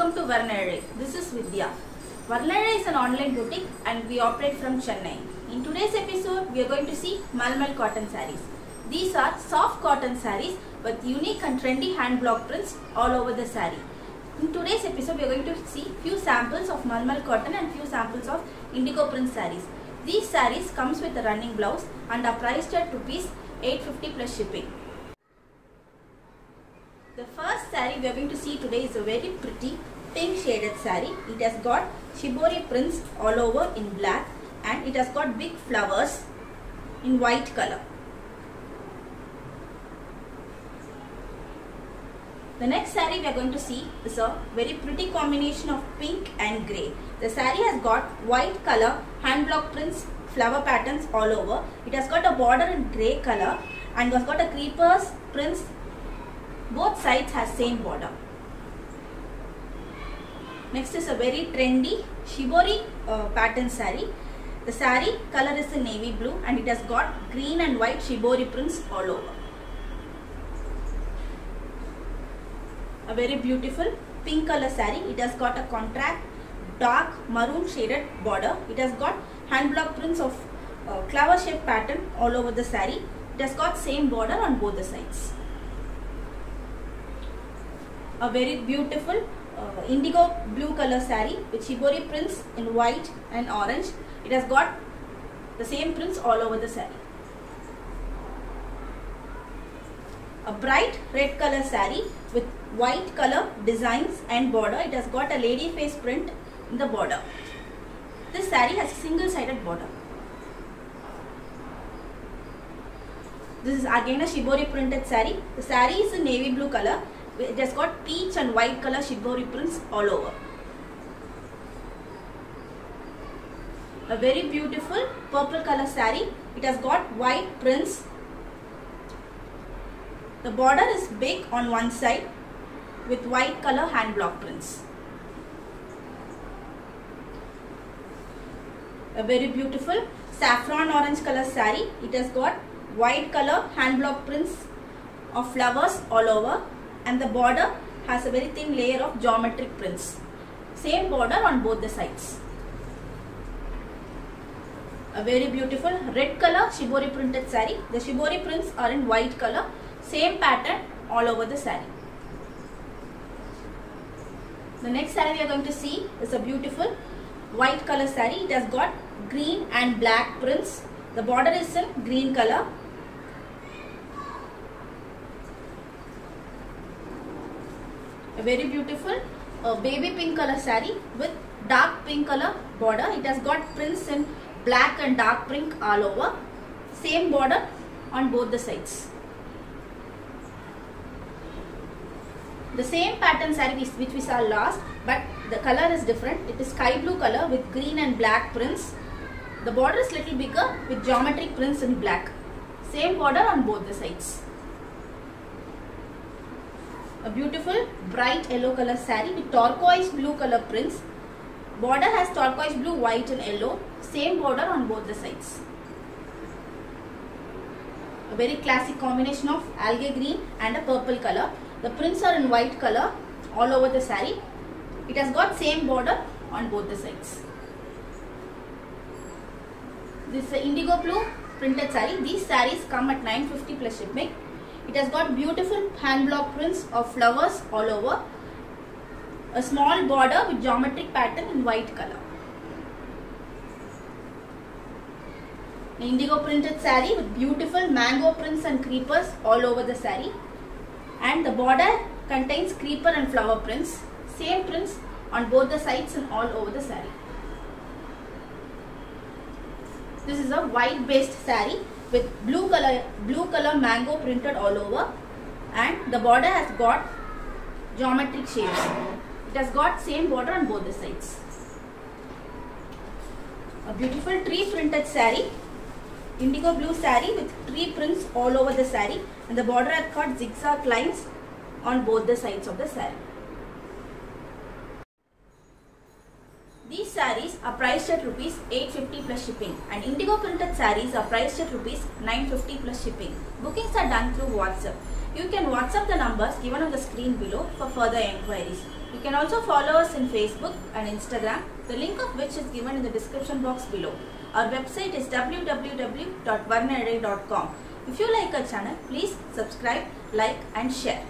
Welcome to Varna Izhai. This is Vidya. Varna Izhai is an online boutique and we operate from Chennai. In today's episode, we are going to see Mul mul cotton saris. These are soft cotton saris with unique and trendy hand block prints all over the saree. In today's episode, we are going to see few samples of Mul mul cotton and few samples of indigo print saris. These saris comes with a running blouse and are priced at rupees 850 plus shipping. The first sari we are going to see today is a very pretty pink shaded sari. It has got shibori prints all over in black and it has got big flowers in white color. The next sari we are going to see is a very pretty combination of pink and grey. The sari has got white color hand block prints flower patterns all over. It has got a border in grey color and has got a creepers prints both sides has same border. Next is a very trendy shibori uh, pattern sari. The sari color is in navy blue and it has got green and white shibori prints all over. A very beautiful pink color sari. It has got a contrast dark maroon shaded border. It has got hand block prints of uh, flower shape pattern all over the sari. It has got same border on both the sides a very beautiful uh, indigo blue color sari with shibori prints in white and orange. It has got the same prints all over the sari. A bright red color sari with white color designs and border. It has got a lady face print in the border. This sari has a single sided border. This is again a shibori printed sari. The sari is in navy blue color it has got peach and white color shibori prints all over. A very beautiful purple color sari. It has got white prints. The border is big on one side with white color hand block prints. A very beautiful saffron orange color sari. It has got white color hand block prints of flowers all over and the border has a very thin layer of geometric prints. Same border on both the sides. A very beautiful red color shibori printed sari. The shibori prints are in white color. Same pattern all over the sari. The next sari we are going to see is a beautiful white color sari. It has got green and black prints. The border is in green color a very beautiful uh, baby pink color sari with dark pink color border. It has got prints in black and dark pink all over. Same border on both the sides. The same pattern sari which we saw last but the color is different. It is sky blue color with green and black prints. The border is little bigger with geometric prints in black. Same border on both the sides a beautiful bright yellow color saree with turquoise blue color prints. Border has turquoise blue, white and yellow. Same border on both the sides. A very classic combination of algae green and a purple color. The prints are in white color all over the saree. It has got same border on both the sides. This is indigo blue printed saree. These sarees come at 950 plus shipping. It has got beautiful hand block prints of flowers all over. A small border with geometric pattern in white color. An indigo printed sari with beautiful mango prints and creepers all over the sari. And the border contains creeper and flower prints. Same prints on both the sides and all over the sari. This is a white based saree with blue color blue color mango printed all over and the border has got geometric shapes. It has got same border on both the sides. A beautiful tree printed saree, indigo blue saree with tree prints all over the saree and the border has got zigzag lines on both the sides of the saree. These sarees are priced at rupees 850 plus shipping and indigo printed sarees are priced at rupees 950 plus shipping. Bookings are done through WhatsApp. You can WhatsApp the numbers given on the screen below for further enquiries. You can also follow us in Facebook and Instagram, the link of which is given in the description box below. Our website is www.varnaizhai.com. If you like our channel, please subscribe, like and share.